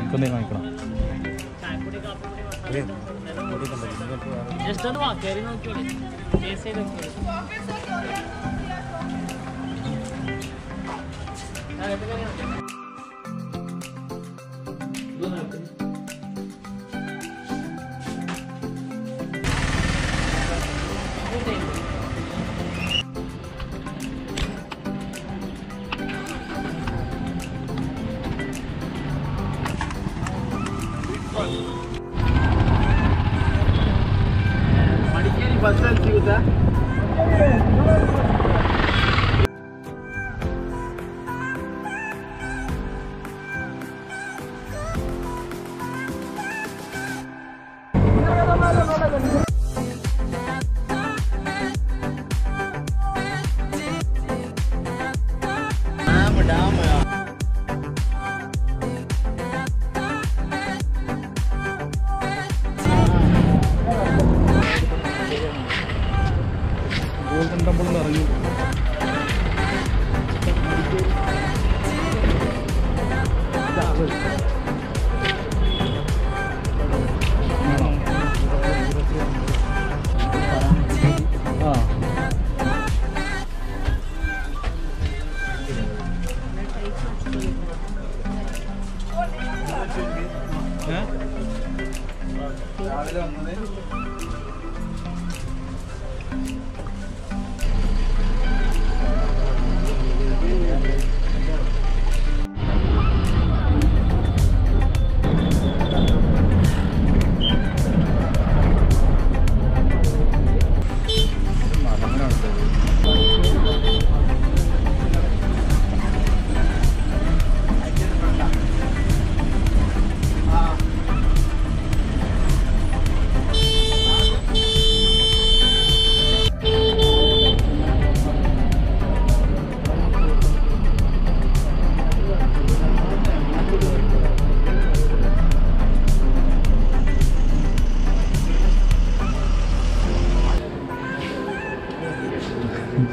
इनको देखा इनको जस्ट अनु आके रिनो क्यों ले ऐसे ही रखो यार ऐसे करेंगे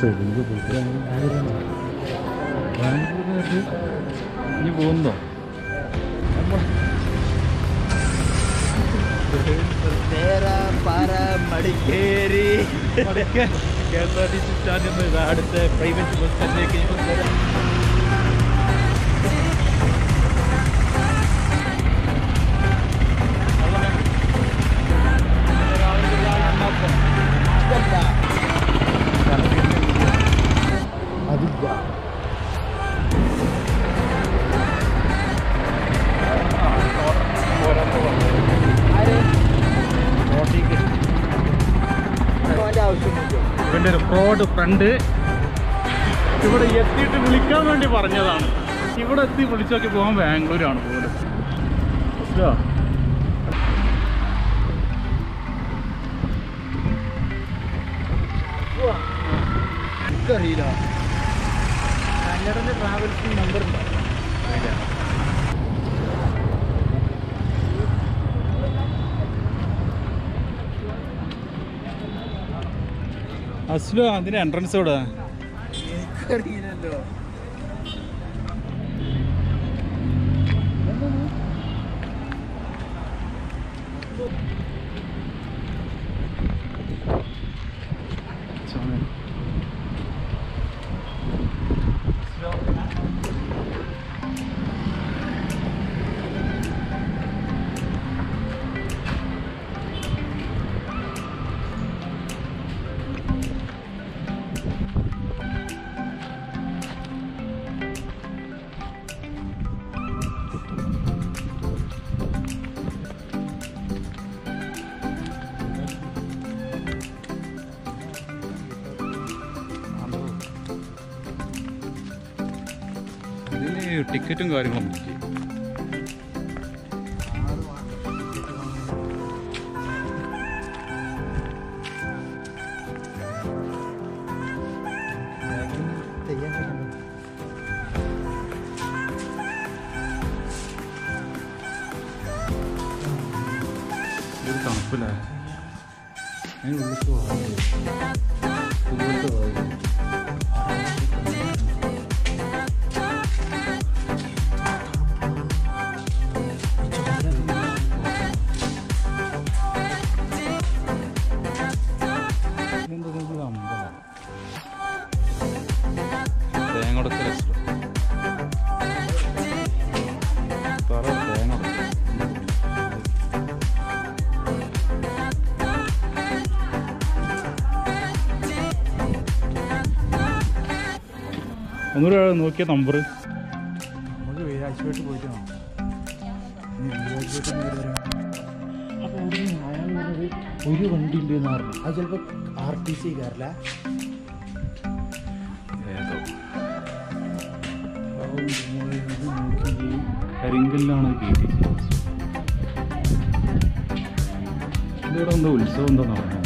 തെലുങ്ക് പോയിട്ട് ബാംഗ്ലൂരിലേക്ക് ഇനി പോകുന്നോ. Madikeri K S R T C സ്റ്റാൻഡിൽ നിന്ന് ഇതാ അടുത്ത പ്രൈവറ്റ് ബസ് സ്റ്റാൻഡിലേക്ക് ഫ്രണ്ട് ഇവിടെ എത്തിയിട്ട് വിളിക്കാൻ വേണ്ടി പറഞ്ഞതാണ്. ഇവിടെ എത്തി വിളിച്ചൊക്കെ പോകാൻ ബാംഗ്ലൂരാണ് മനസ്സിലായോ? അറിയില്ല കന്നഡന്റെ ട്രാവൽസിന് നമ്പർ ഉണ്ടോ? അസ്ലു അതിന് എൻട്രൻസ് ഇവിടെ ടിക്കറ്റും കാര്യങ്ങളും ബുക്ക് ചെയ്യും തണുപ്പില്ലേ? അതിന് ഉള്ളിൽ വാങ്ങി ഇതുപോലത്തെ വാങ്ങി ఎందుకు നോക്കിയ നമ്പർ നമുക്ക് വീരാഴ്ചയായിട്ട് പോയിട്ട് വീരാഴ്ചയായിട്ട് ഒരു വണ്ടി ഉണ്ട് എന്ന് പറഞ്ഞു അത് ചിലപ്പോ ആർ ടി സി കയറില്ല കരിങ്കല്ലാണ് കയറ്റി എന്തോ ഉത്സവം എന്താ നടക്കുന്നത്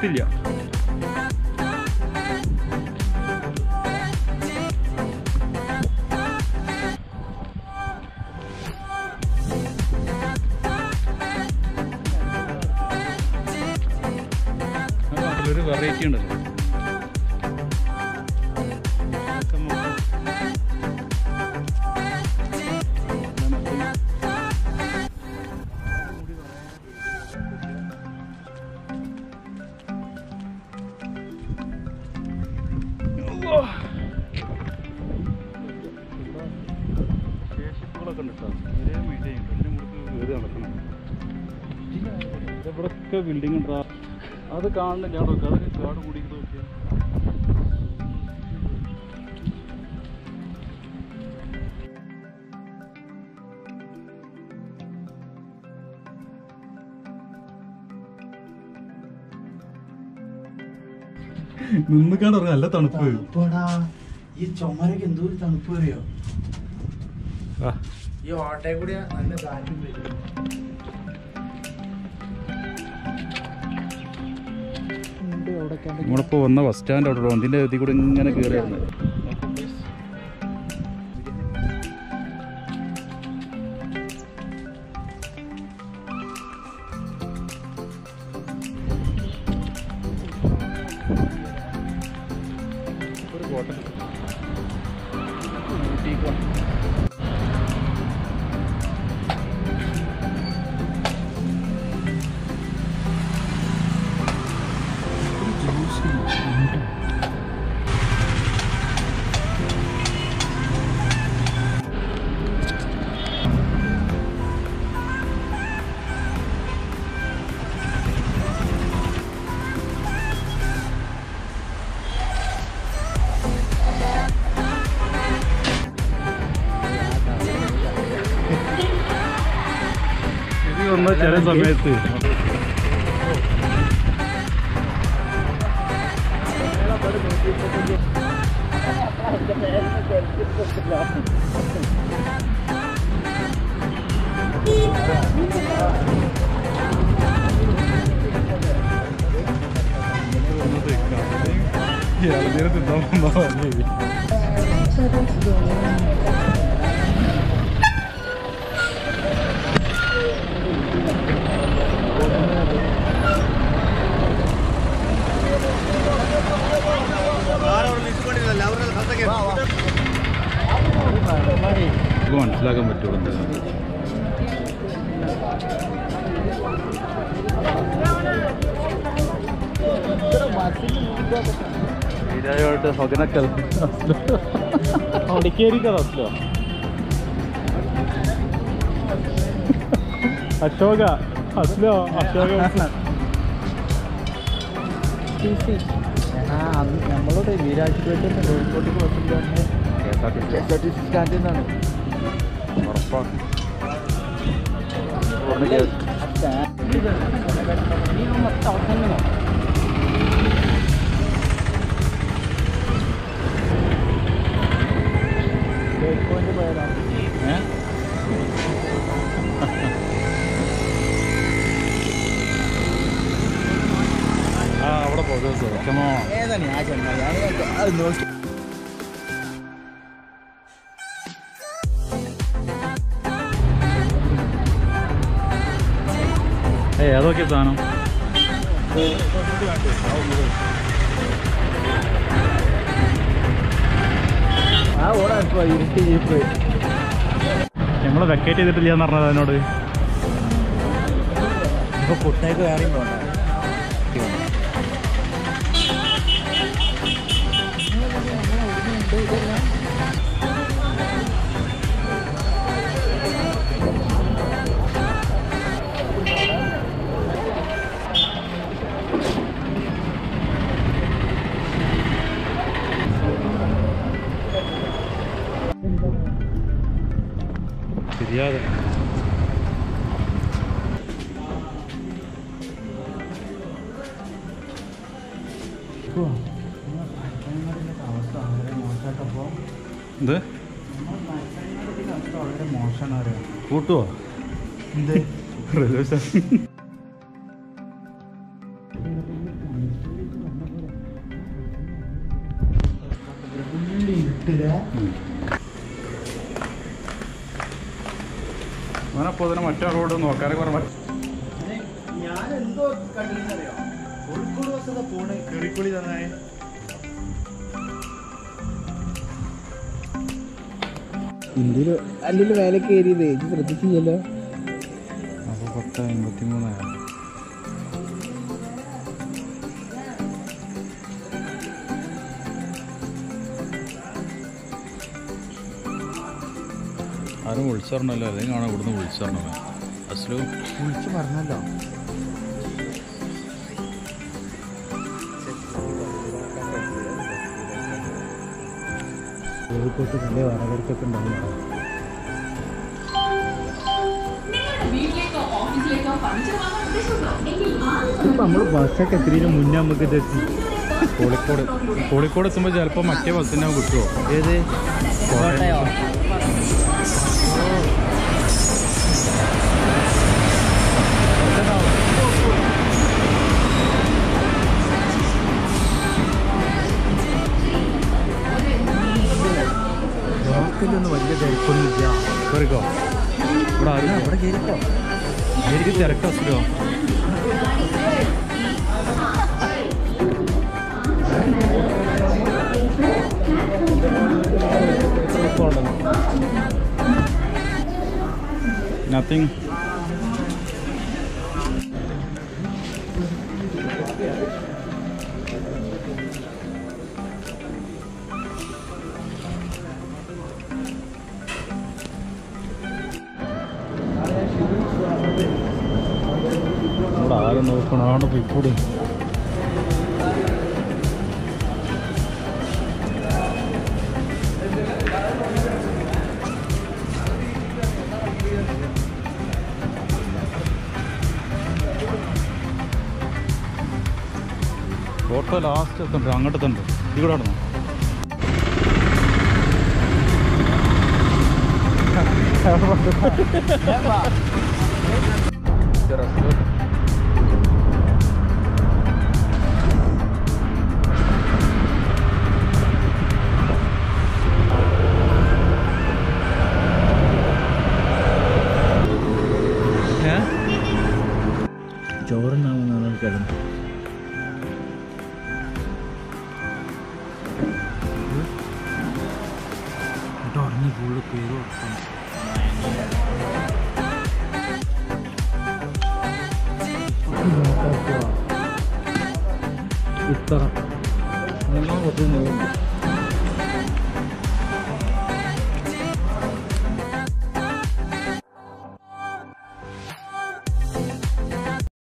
ഒരു വൃത്തില്ല ഒരു വെറൈറ്റി ഉണ്ടല്ലോ. ഇവിടൊക്കെ ബിൽഡിംഗ് ഉണ്ടാ? അത് കാണുന്നില്ല അതൊക്കെ അതൊക്കെ കാട് കൂടി നോക്കിയാൽ നിന്ന് കാണാൻ നല്ല തണുപ്പ്. ഈ ചുമരക്ക് എന്തോ ഒരു തണുപ്പ് അറിയോ? ഈ ഓട്ടയെ കൂടിയാ നല്ല കാറ്റും വരും. നമ്മളിപ്പോ വന്ന ബസ് സ്റ്റാൻഡ് അവിടെ ഇതിന്റെ ഇതിൽ കൂടെ ഇങ്ങനെ കയറിയാണ് ഒരു കോട്ടൺ. വന്ന ചില സമയത്ത് ഇയാളെ തിന്നാൻ വന്നാ പറഞ്ഞത് നമുക്ക് മനസ്സിലാക്കാൻ പറ്റുള്ളൂ എന്താണ് ധൈര്യമായിട്ട് ഹൊഗനക്കൽ മടിക്കേരിക്കത് അസ്ലോ അശോക. അസ്ലോ അശോക നമ്മളോട് വീരാഴ്ചപ്പേട്ട് കോഴിക്കോട്ടേക്ക് ബസ്സിൽ തന്നെ K S R T C സ്റ്റാൻഡിൽ നിന്നാണ്. ഉറപ്പാണ്. പോയതാണ് ഏതൊക്കെ സാധനം. നമ്മൾ വെക്കേറ്റ് ചെയ്തിട്ടില്ല എന്ന് പറഞ്ഞത് അതിനോട് ഇപ്പൊ പുട്ടേക്ക് വേറെയും പോണ്ട എന്ത്? റെയിൽവേ സ്റ്റേഷൻ മറ്റേ റോഡ് ഞാൻ എന്തോ കണ്ടിരുന്നറിയോ? കോഴിക്കോട് ബസ് പോണ് കെറിക്കുളി തന്നെ ഇന്ത്യയിൽ അല്ലെങ്കിൽ മേലെ കയറിയത് ഇത് ശ്രദ്ധിച്ചില്ലല്ലോ. അപ്പോൾ പത്ത് അമ്പത്തി മൂന്നായിരം ആരും വിളിച്ചറിഞ്ഞല്ലോ അല്ലെങ്കിൽ കാണാൻ ഇവിടുന്ന് വിളിച്ചറിഞ്ഞത്? അസ്ലു? വിളിച്ചു പറഞ്ഞല്ലോ. കോഴിക്കോട്ട് നല്ല വറവർക്കൊക്കെ ഉണ്ടാവുന്നതാണ് ഇപ്പൊ നമ്മൾ ബസ്സൊക്കെ എത്തിയതിന് മുന്നേ നമുക്ക് ഇതെത്തി കോഴിക്കോട് കോഴിക്കോട് എത്തുമ്പോൾ ചിലപ്പോൾ മറ്റേ ബസ്സിനെ കിട്ടുമോ ഏത്? കോട്ടയോ. ലോക്കലൊന്നും വലിയ തിരക്കൊന്നുമില്ല കയറിക്കോ ഇവിടെ ആരും ഇവിടെ കയറിക്കോ എനിക്ക് തിരക്കോ അസ്ലോ നത്തിങ് ഇവിടെ നോക്കണം. ആണ് പോയിക്കൂടെ. ഓട്ടോ ലാസ്റ്റ് അങ്ങോട്ട് തന്നെ ഇവിടെ നടന്നു? ചോറുണ്ടാവുന്നതാണ് കിടന്നു ഉടഞ്ഞ് ഫുള്ള് പേര് ഇത്ര.